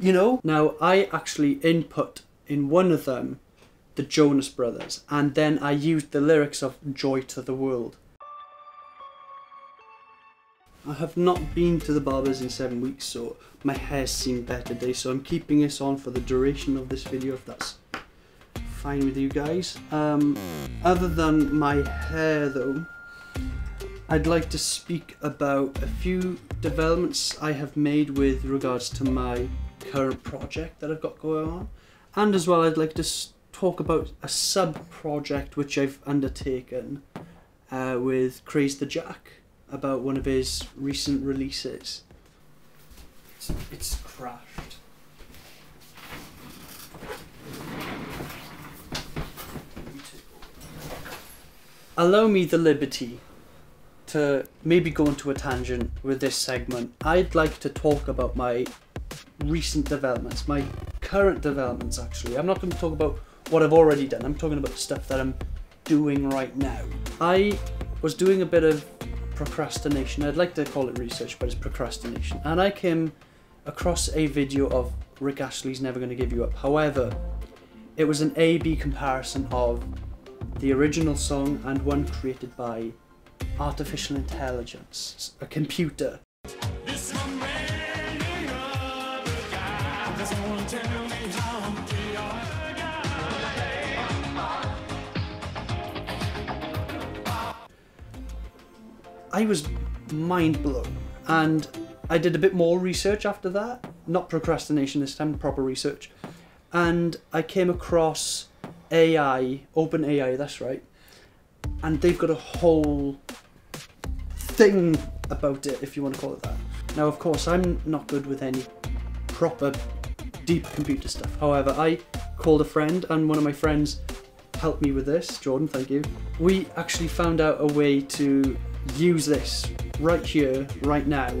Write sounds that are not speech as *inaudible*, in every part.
You know? Now, I actually input in one of them the Jonas Brothers, and then I used the lyrics of Joy to the World. I have not been to the barbers in seven weeks, so my hair's seen better days, so I'm keeping this on for the duration of this video, if that's fine with you guys. Um, other than my hair though, I'd like to speak about a few developments I have made with regards to my current project that I've got going on. And as well, I'd like to talk about a sub-project which I've undertaken uh, with Craze the Jack about one of his recent releases. It's, it's crashed. Allow me the liberty to maybe go into a tangent with this segment. I'd like to talk about my recent developments, my current developments actually. I'm not going to talk about what I've already done, I'm talking about the stuff that I'm doing right now. I was doing a bit of procrastination. I'd like to call it research, but it's procrastination. And I came across a video of Rick Ashley's Never Gonna Give You Up. However, it was an A-B comparison of the original song and one created by artificial intelligence, a computer. I was mind blown and I did a bit more research after that, not procrastination this time, proper research. And I came across AI, Open AI, that's right. And they've got a whole thing about it, if you want to call it that. Now, of course, I'm not good with any proper deep computer stuff. However, I called a friend and one of my friends helped me with this. Jordan, thank you. We actually found out a way to use this right here, right now,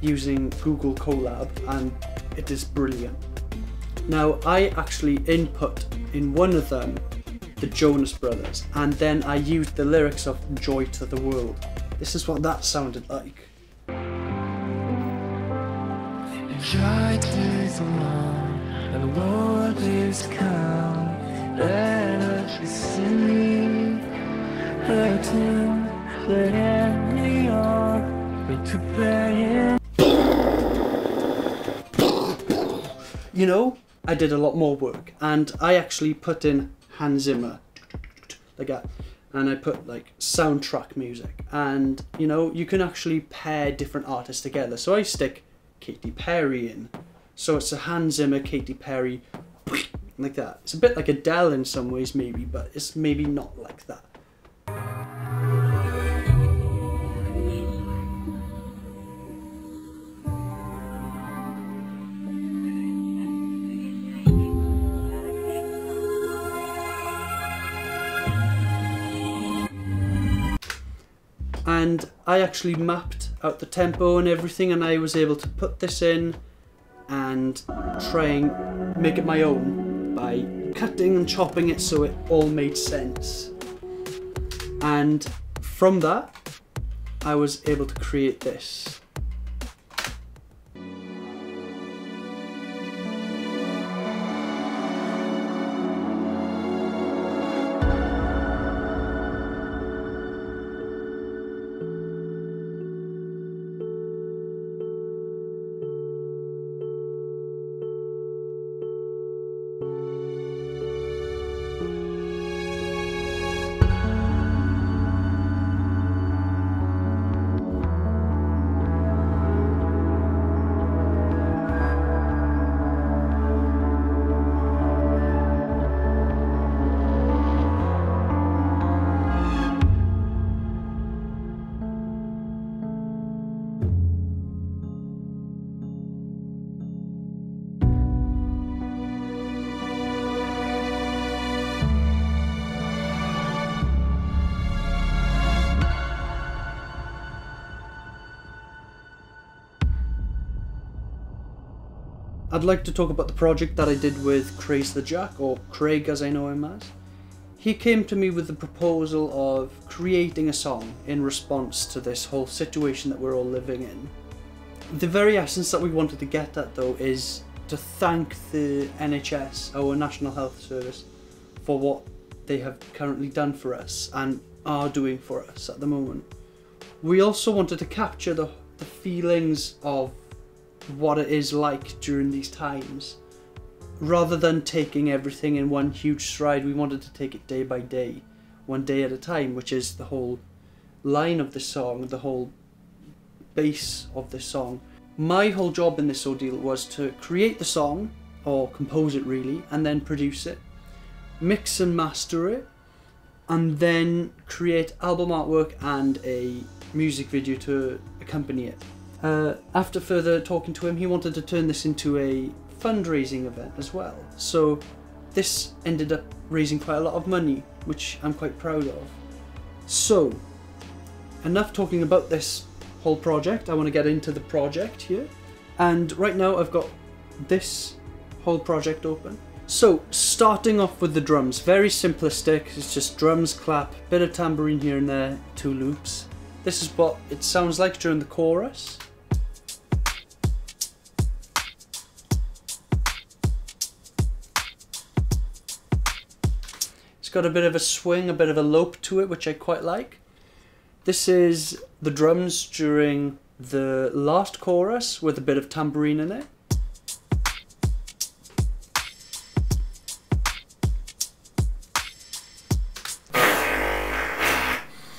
using Google Colab, and it is brilliant. Now, I actually input in one of them the Jonas Brothers, and then I used the lyrics of Joy to the World. This is what that sounded like. Joy to the and the world is calm. Let us be singing, hurting, you know, I did a lot more work and I actually put in Hans Zimmer like that and I put like soundtrack music. And you know you can actually pair different artists together. So I stick Katy Perry in. So it's a Hans Zimmer Katy Perry *sniffs* like that. It's a bit like Adele in some ways maybe but it's maybe not like that and I actually mapped out the tempo and everything and I was able to put this in and try and make it my own by cutting and chopping it so it all made sense. And from that I was able to create this I'd like to talk about the project that I did with Craze the Jack, or Craig as I know him as. He came to me with the proposal of creating a song in response to this whole situation that we're all living in. The very essence that we wanted to get at though is to thank the NHS, our National Health Service, for what they have currently done for us and are doing for us at the moment. We also wanted to capture the, the feelings of what it is like during these times. Rather than taking everything in one huge stride, we wanted to take it day by day, one day at a time, which is the whole line of the song, the whole base of the song. My whole job in this ordeal was to create the song, or compose it really, and then produce it, mix and master it, and then create album artwork and a music video to accompany it. Uh, after further talking to him, he wanted to turn this into a fundraising event as well. So this ended up raising quite a lot of money, which I'm quite proud of. So, enough talking about this whole project. I want to get into the project here. And right now I've got this whole project open. So, starting off with the drums, very simplistic, it's just drums, clap, bit of tambourine here and there, two loops. This is what it sounds like during the chorus. Got a bit of a swing, a bit of a lope to it, which I quite like. This is the drums during the last chorus with a bit of tambourine in it.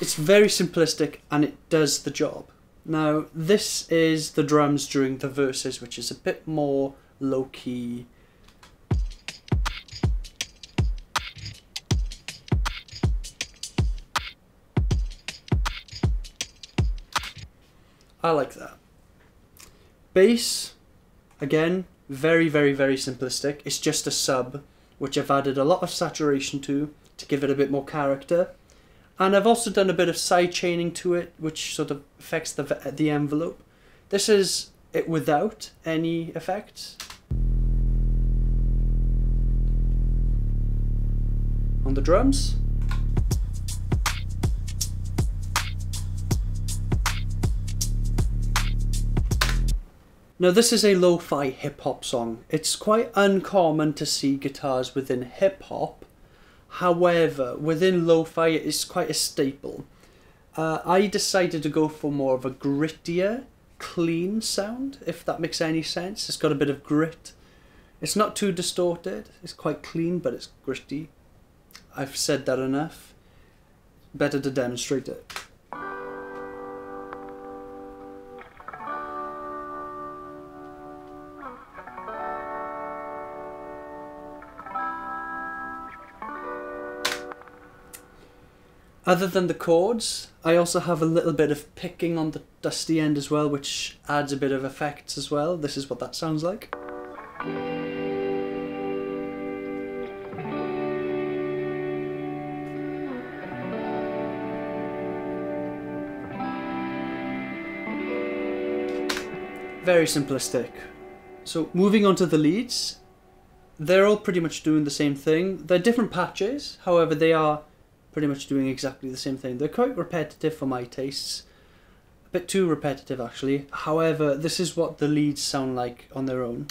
It's very simplistic and it does the job. Now, this is the drums during the verses, which is a bit more low key. I like that. Bass, again, very, very, very simplistic. It's just a sub, which I've added a lot of saturation to, to give it a bit more character. And I've also done a bit of side chaining to it, which sort of affects the, the envelope. This is it without any effects. On the drums. Now this is a lo-fi hip-hop song. It's quite uncommon to see guitars within hip-hop, However, within lo-fi it is quite a staple. Uh, I decided to go for more of a grittier, clean sound, if that makes any sense. It's got a bit of grit. It's not too distorted. It's quite clean, but it's gritty. I've said that enough. Better to demonstrate it. Other than the chords, I also have a little bit of picking on the dusty end as well, which adds a bit of effects as well. This is what that sounds like. Very simplistic. So moving on to the leads, they're all pretty much doing the same thing. They're different patches, however they are pretty much doing exactly the same thing. They're quite repetitive for my tastes. A bit too repetitive, actually. However, this is what the leads sound like on their own.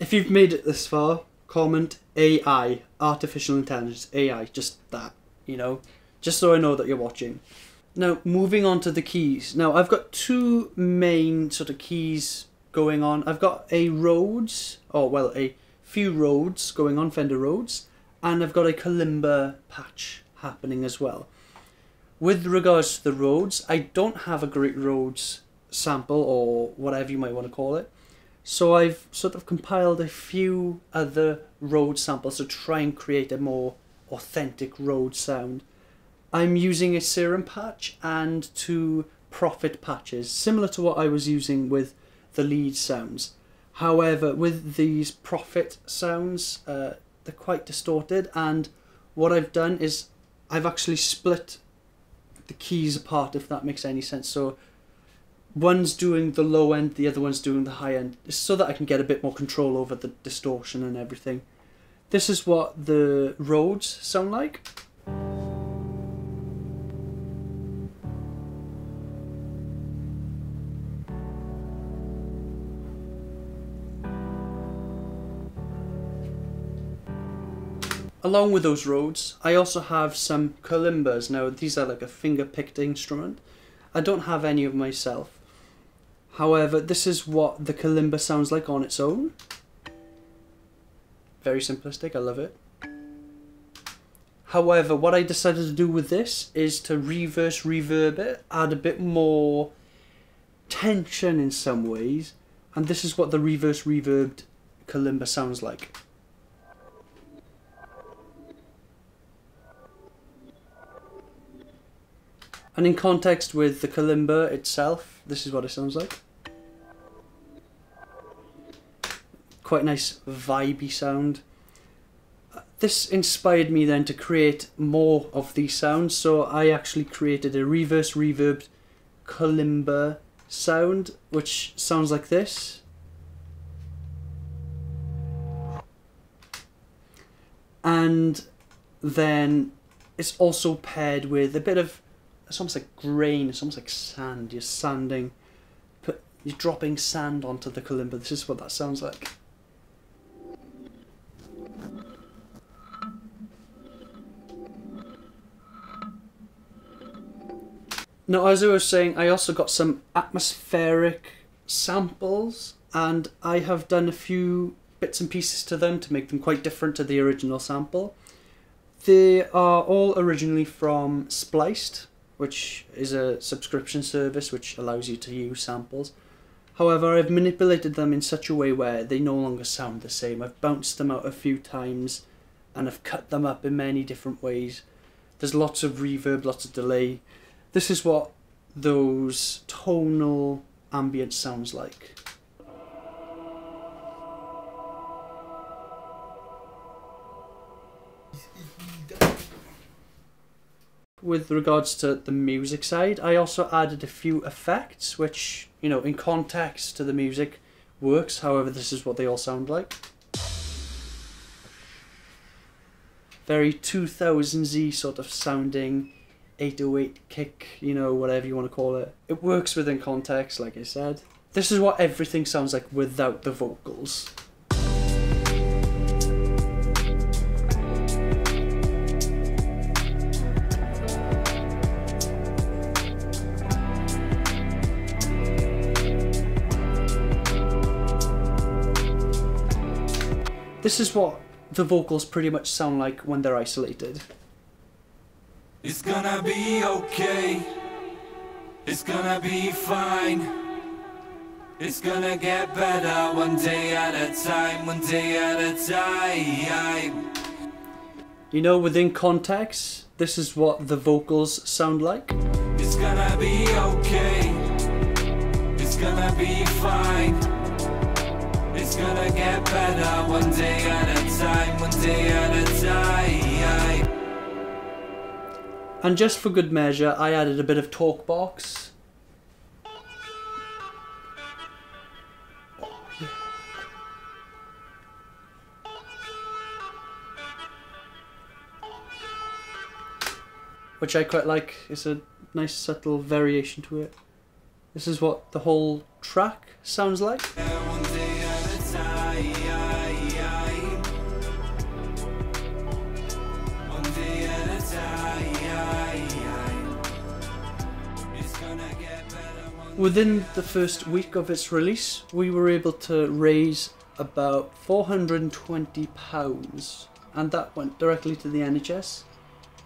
If you've made it this far, comment AI, Artificial Intelligence, AI, just that, you know, just so I know that you're watching. Now, moving on to the keys. Now, I've got two main sort of keys going on. I've got a Rhodes, or oh, well, a few Rhodes going on, Fender Rhodes, and I've got a Kalimba patch happening as well. With regards to the Rhodes, I don't have a great Rhodes sample or whatever you might want to call it. So I've sort of compiled a few other Rhodes samples to try and create a more authentic Rhodes sound. I'm using a serum patch and two Prophet patches, similar to what I was using with the lead sounds. However, with these Prophet sounds, uh, they're quite distorted, and what I've done is I've actually split the keys apart, if that makes any sense. So one's doing the low end, the other one's doing the high end, so that I can get a bit more control over the distortion and everything. This is what the Rhodes sound like. Along with those Rhodes, I also have some kalimbas. Now, these are like a finger picked instrument. I don't have any of myself. However, this is what the kalimba sounds like on its own. Very simplistic, I love it. However, what I decided to do with this is to reverse reverb it, add a bit more tension in some ways, and this is what the reverse reverbed kalimba sounds like. And in context with the kalimba itself, this is what it sounds like. Quite nice vibey sound. This inspired me then to create more of these sounds, so I actually created a reverse reverb kalimba sound, which sounds like this. And then it's also paired with a bit of it's almost like grain, it's almost like sand. You're sanding, put, you're dropping sand onto the kalimba. This is what that sounds like. Now, as I was saying, I also got some atmospheric samples, and I have done a few bits and pieces to them to make them quite different to the original sample. They are all originally from Spliced, which is a subscription service which allows you to use samples. However, I've manipulated them in such a way where they no longer sound the same. I've bounced them out a few times and I've cut them up in many different ways. There's lots of reverb, lots of delay. This is what those tonal ambient sounds like. With regards to the music side, I also added a few effects, which, you know, in context to the music works. However, this is what they all sound like. Very 2000s sort of sounding 808 kick, you know, whatever you want to call it. It works within context, like I said. This is what everything sounds like without the vocals. This is what the vocals pretty much sound like when they're isolated. It's gonna be okay. It's gonna be fine. It's gonna get better one day at a time, one day at a time. You know, within context, this is what the vocals sound like. It's gonna be okay. It's gonna be fine. Gonna get better one day at a time, one day at a time. And just for good measure, I added a bit of talk box. Which I quite like. It's a nice subtle variation to it. This is what the whole track sounds like. Within the first week of its release, we were able to raise about £420 and that went directly to the NHS.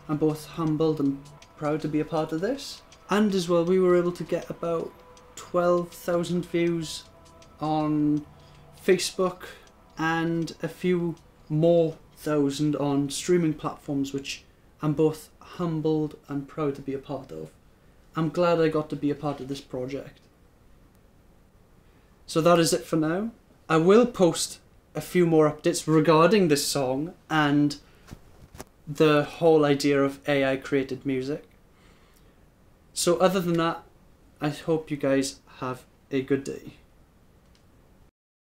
I'm both humbled and proud to be a part of this. And as well, we were able to get about 12,000 views on Facebook and a few more thousand on streaming platforms, which I'm both humbled and proud to be a part of. I'm glad I got to be a part of this project. So that is it for now. I will post a few more updates regarding this song and the whole idea of AI created music. So other than that, I hope you guys have a good day.